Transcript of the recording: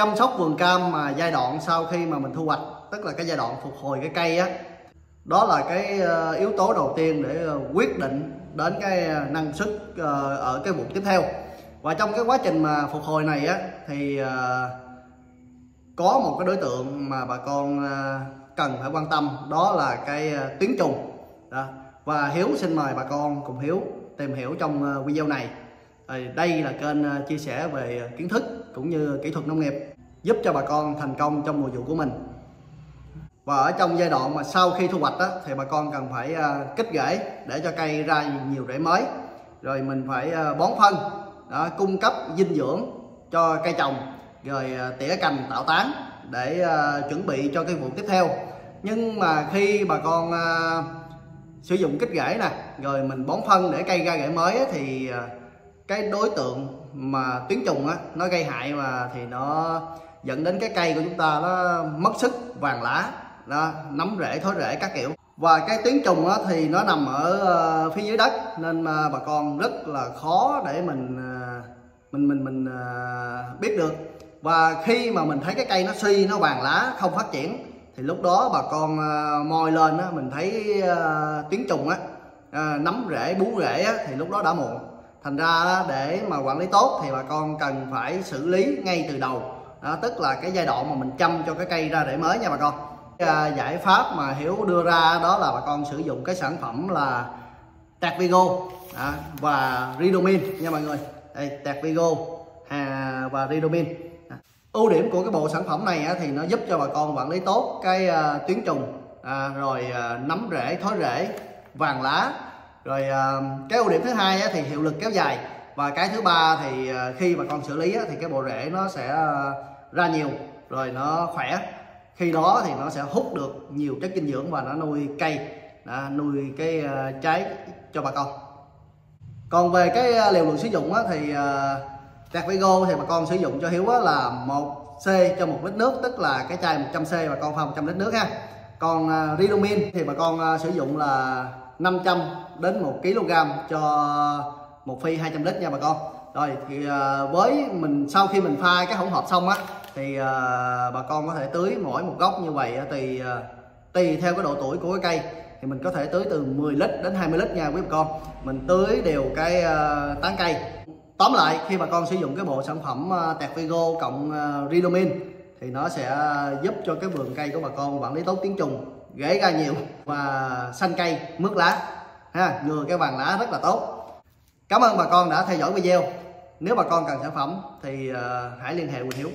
chăm sóc vườn cam mà giai đoạn sau khi mà mình thu hoạch, tức là cái giai đoạn phục hồi cái cây á, đó là cái ờ, yếu tố đầu tiên để ờ, quyết định đến cái ờ, năng suất ở cái vụ tiếp theo. Và trong cái quá trình mà phục hồi này á, thì có một cái đối tượng mà bà con cần phải quan tâm, đó là cái tuyến trùng. Đó. và hiếu xin mời bà con cùng hiếu tìm hiểu trong video này đây là kênh à, chia sẻ về kiến thức cũng như kỹ thuật nông nghiệp giúp cho bà con thành công trong mùa vụ của mình. Và ở trong giai đoạn mà sau khi thu hoạch đó, thì bà con cần phải à, kích rễ để cho cây ra nhiều rễ mới. Rồi mình phải à, bón phân đó, cung cấp dinh dưỡng cho cây trồng rồi tỉa cành tạo tán để chuẩn bị cho cái vụ tiếp theo. Nhưng mà khi bà con sử dụng kích rễ nè rồi mình bón phân để cây ra rễ mới thì cái đối tượng mà tuyến trùng á nó gây hại mà thì nó dẫn đến cái cây của chúng ta nó mất sức vàng lá đó, nấm rễ thối rễ các kiểu. Và cái tuyến trùng á, thì nó nằm ở ờ, phía dưới đất nên mà bà con rất là khó để mình ờ, mình mình mình ờ, biết được. Và khi mà mình thấy cái cây nó suy nó vàng lá không phát triển thì lúc đó bà con moi lên á, mình thấy tuyến trùng á nấm rễ bú rễ á, thì lúc đó đã muộn thành ra để mà quản lý tốt thì bà con cần phải xử lý ngay từ đầu. Đó, tức là cái giai đoạn mà mình chăm cho cái cây ra rễ mới nha bà con. À, giải pháp mà Hiếu đưa ra đó là bà con sử dụng cái sản phẩm là Tạc Vigo à, và Ridomin nha mọi người. Đây Tạc Vigo à, và Ridomin. À. ưu điểm của cái bộ sản phẩm này á, thì nó giúp cho bà con quản lý tốt cái à, tuyến trùng à, rồi à, nấm rễ thối rễ vàng lá rồi à, cái ưu điểm thứ hai thì hiệu lực kéo dài. Và cái thứ ba thì à, khi bà con xử lý thì cái bộ rễ nó sẽ à, ra nhiều rồi nó khỏe. Khi đó thì nó sẽ hút được nhiều chất dinh dưỡng và nó nuôi cây đã nuôi cái trái cho bà con. Còn về cái liều lượng sử dụng thì uh, Đạt Vigo thì bà con sử dụng cho Hiếu là một C cho một lít nước tức là cái chai 100 C bà con pha 100 lít nước ha. Còn Ridomin thì bà con sử dụng là 500 đến 1 kg cho một phi 200 lít nha bà con. Rồi thì ờ, với mình sau khi mình pha cái hỗn hợp xong á thì ờ, bà con có thể tưới mỗi một gốc như vậy thì ờ, tùy theo cái độ tuổi của cái cây. Thì mình có thể tưới từ 10 lít đến 20 lít nha quý bà con. Mình tưới đều cái tán cây. Tóm lại khi bà con sử dụng cái bộ sản phẩm uh, tẹt Vigo cộng uh, Ridomin thì nó sẽ giúp cho cái vườn cây của bà con quản lý tốt tiếng trùng rễ ra nhiều và xanh cây, mướt lá. Ha ngừa cái vàng lá rất là tốt. Cảm ơn bà con đã theo dõi video. Nếu bà con cần sản phẩm thì ờ, hãy liên hệ Quỳnh Hiếu.